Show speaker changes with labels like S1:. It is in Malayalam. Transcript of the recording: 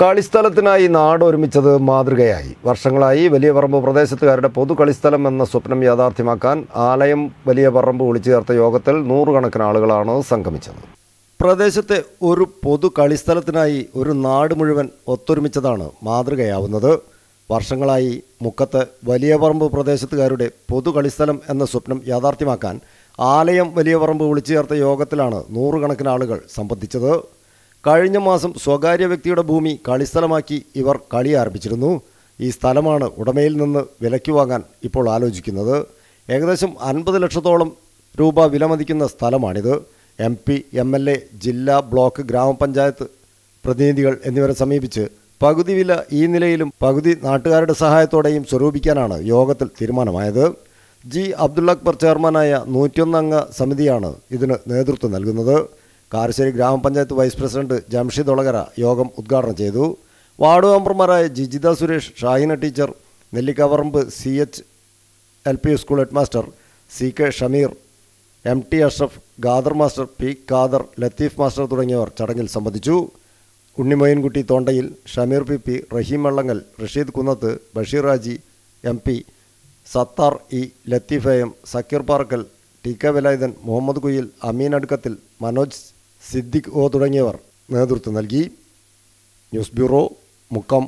S1: കളിസ്ഥലത്തിനായി നാട് ഒരുമിച്ചത് മാതൃകയായി. വർഷങ്ങളായി വലിയ പറമ്പ് പ്രദേശത്തുകാരുടെ പൊതു കളിസ്ഥലം എന്ന സ്വപ്നം യാഥാർത്ഥ്യമാക്കാൻ ആലയം വലിയ പറമ്പ് വിളിച്ചു ചേർത്ത യോഗത്തിൽ നൂറുകണക്കിന് ആളുകളാണ് സംഗമിച്ചത്. പ്രദേശത്തെ ഒരു പൊതു കളിസ്ഥലത്തിനായി ഒരു നാട് മുഴുവൻ ഒത്തൊരുമിച്ചതാണ് മാതൃകയാവുന്നത്. വർഷങ്ങളായി മുക്കത്ത് വലിയ പറമ്പ് പ്രദേശത്തുകാരുടെ പൊതു കളിസ്ഥലം എന്ന സ്വപ്നം യാഥാർത്ഥ്യമാക്കാൻ ആലയം വലിയ പറമ്പ് വിളിച്ചു ചേർത്ത യോഗത്തിലാണ് നൂറുകണക്കിന് ആളുകൾ സംബന്ധിച്ചത്. കഴിഞ്ഞ മാസം സ്വകാര്യ വ്യക്തിയുടെ ഭൂമി കളിസ്ഥലമാക്കി ഇവർ കളി ആരംഭിച്ചിരുന്നു. ഈ സ്ഥലമാണ് ഉടമയിൽ നിന്ന് വിലയ്ക്ക് വാങ്ങാൻ ഇപ്പോൾ ആലോചിക്കുന്നത്. ഏകദേശം അൻപത് ലക്ഷത്തോളം രൂപ വിലമതിക്കുന്ന സ്ഥലമാണിത്. M P M L A ജില്ലാ ബ്ലോക്ക് ഗ്രാമപഞ്ചായത്ത് പ്രതിനിധികൾ എന്നിവരെ സമീപിച്ച് പകുതി വില ഈ നിലയിലും പകുതി നാട്ടുകാരുടെ സഹായത്തോടെയും സ്വരൂപിക്കാനാണ് യോഗത്തിൽ തീരുമാനമായത്. ജി അബ്ദുള്ള അക്ബർ ചെയർമാനായ നൂറ്റിയൊന്നംഗ സമിതിയാണ് ഇതിന് നേതൃത്വം നൽകുന്നത്. കാരശ്ശേരി ഗ്രാമപഞ്ചായത്ത് വൈസ് പ്രസിഡന്റ് ജംഷിദ് ഒളകര യോഗം ഉദ്ഘാടനം ചെയ്തു. വാർഡ് മെമ്പർമാരായ Jijitha Suresh Shahina teacher Nellikkavaramb C H L P school head master C K Shameer M T Ashraf Khader master P Khader Latheef master തുടങ്ങിയവർ ചടങ്ങിൽ സംബന്ധിച്ചു. Unnimoyinkutty Thondayil Shameer P P Raheem Vallangal Rasheed Kunnath Basheer Haji M P Sathar E Latheef M Sakkeer Parakkal T K Velayudhan Muhammad Kuyil Ameen Adukkathil Manoj Siddique O തുടങ്ങിയവർ നേതൃത്വം നൽകി. News bureau Mukkam.